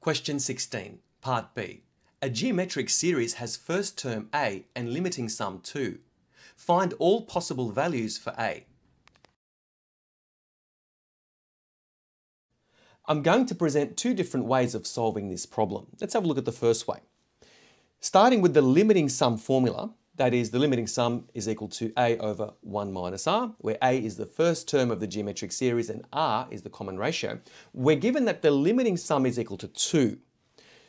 Question 16, Part B. A geometric series has first term a and limiting sum 2. Find all possible values for a. I'm going to present two different ways of solving this problem. Let's have a look at the first way. Starting with the limiting sum formula, that is, the limiting sum is equal to a over 1 minus r, where a is the first term of the geometric series and r is the common ratio. We're given that the limiting sum is equal to 2.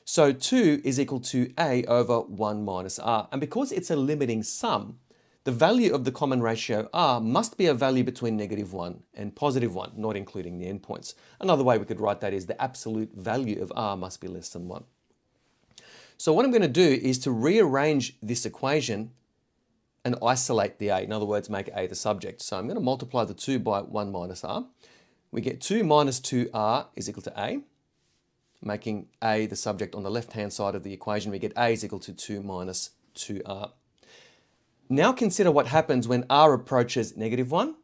So 2 is equal to a over 1 minus r. And because it's a limiting sum, the value of the common ratio r must be a value between negative 1 and positive 1, not including the endpoints. Another way we could write that is the absolute value of r must be less than 1. So what I'm going to do is to rearrange this equation and isolate the a. In other words, make a the subject. So I'm going to multiply the 2 by 1 minus r. We get 2 minus 2r is equal to a, making a the subject on the left-hand side of the equation. We get a is equal to 2 minus 2r. Now consider what happens when r approaches negative 1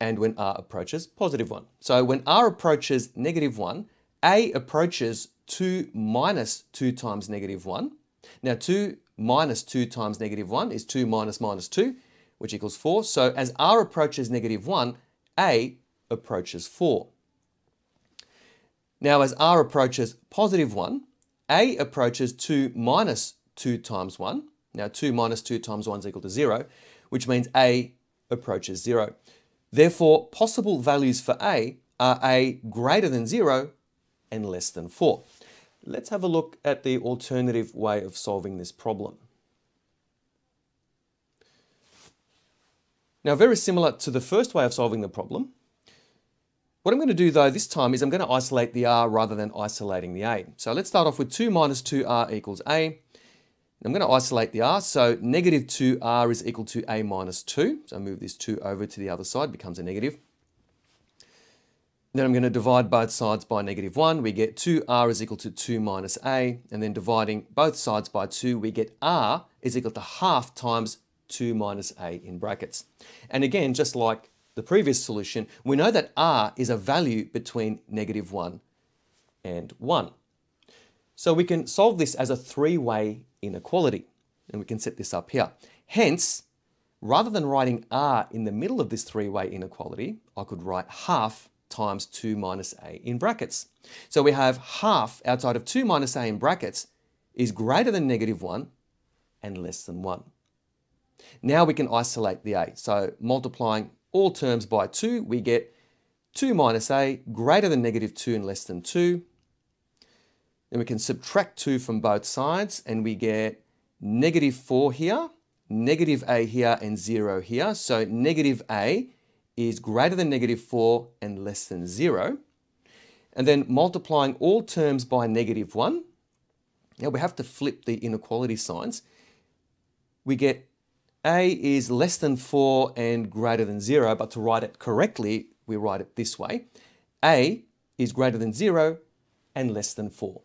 and when r approaches positive 1. So when r approaches negative 1, a approaches 2 minus 2 times negative 1. Now 2 minus 2 times negative 1 is 2 minus minus 2, which equals 4. So as r approaches negative 1, a approaches 4. Now as r approaches positive 1, a approaches 2 minus 2 times 1. Now 2 minus 2 times 1 is equal to 0, which means a approaches 0. Therefore, possible values for a are a greater than 0 and less than 4. Let's have a look at the alternative way of solving this problem. Now, very similar to the first way of solving the problem, what I'm going to do though this time is I'm going to isolate the r rather than isolating the a. So let's start off with 2 minus 2r equals a. I'm going to isolate the r, so negative 2r is equal to a minus 2. So I move this 2 over to the other side, becomes a negative. Then I'm going to divide both sides by negative 1. We get 2r is equal to 2 minus a. And then dividing both sides by 2, we get r is equal to half times 2 minus a in brackets. And again, just like the previous solution, we know that r is a value between negative 1 and 1. So we can solve this as a three-way inequality. And we can set this up here. Hence, rather than writing r in the middle of this three-way inequality, I could write half times 2 minus a in brackets. So we have half outside of 2 minus a in brackets is greater than negative 1 and less than 1. Now we can isolate the a. So multiplying all terms by 2, we get 2 minus a greater than negative 2 and less than 2. Then we can subtract 2 from both sides and we get negative 4 here, negative a here and 0 here. So negative a is greater than negative 4 and less than 0. And then multiplying all terms by negative 1. Now we have to flip the inequality signs. We get a is less than 4 and greater than 0, but to write it correctly, we write it this way. a is greater than 0 and less than 4.